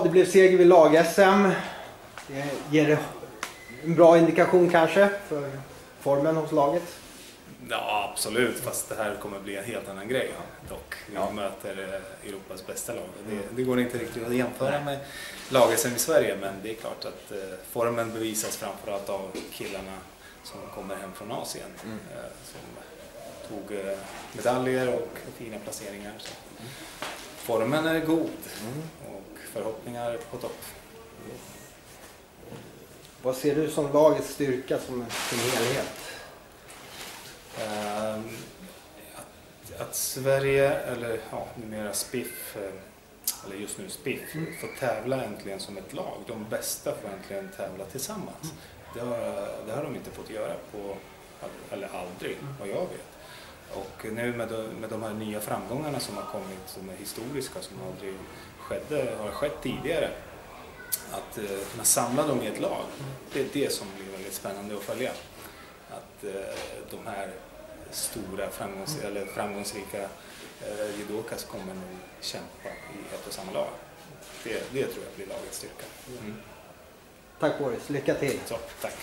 Ja, det blev seger vid lag-SM. Det ger en bra indikation kanske för formen hos laget. Ja, absolut. Fast det här kommer bli en helt annan grej dock. Vi Ja. möter eh, Europas bästa lag. Det, det går inte riktigt att jämföra med laget i Sverige, men det är klart att eh, formen bevisas framförallt av killarna som kommer hem från Asien. Mm. Eh, som tog medaljer och fina placeringar. Så. Formen är god och förhoppningar på topp. Vad ser du som lagets styrka som, som helhet? Ehm, att, att Sverige, eller ja, numera Spiff, eh, eller just nu Spiff, får tävla äntligen som ett lag. De bästa får äntligen tävla tillsammans. Det har, det har de inte fått göra på, eller aldrig, vad jag vet. Och nu med de, med de här nya framgångarna som har kommit, som är historiska, som aldrig skedde, har skett tidigare, att eh, kunna samla dem i ett lag, det är det som blir väldigt spännande att följa. Att eh, de här stora framgångs eller framgångsrika eh, judokas kommer nog kämpa i ett och samma lag. Det, det tror jag blir lagets styrka. Mm. Tack Boris, lycka till! Så, tack.